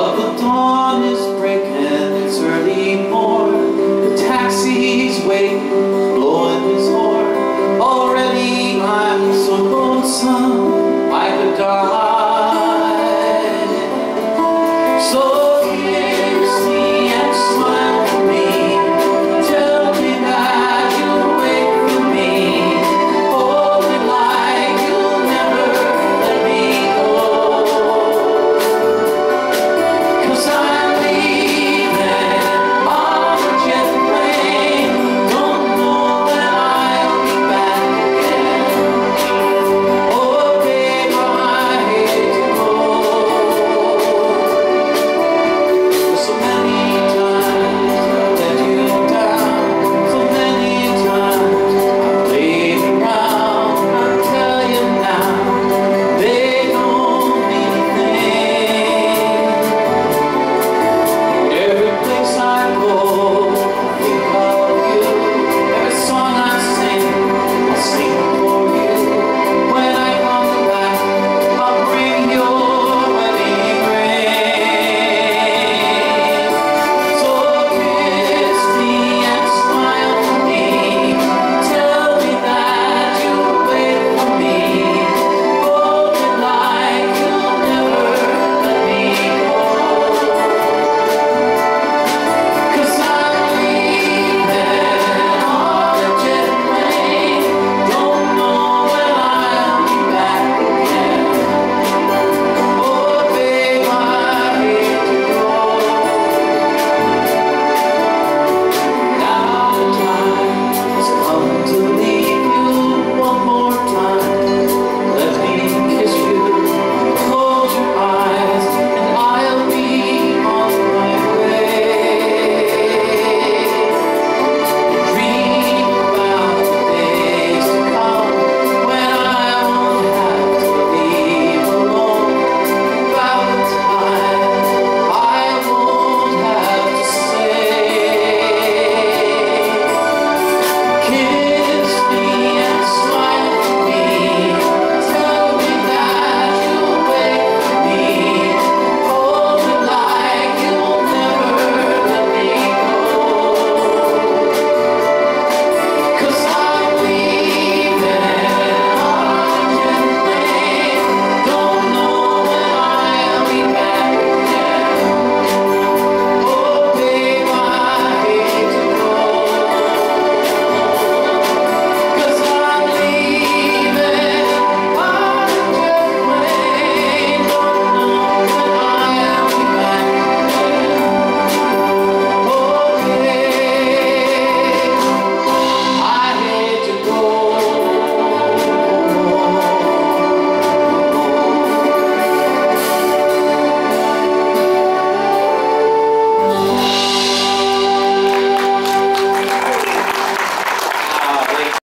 But the dawn is breaking, it's early morning. The taxi's waiting, blowing his horn. Already I'm so lonesome, I could die.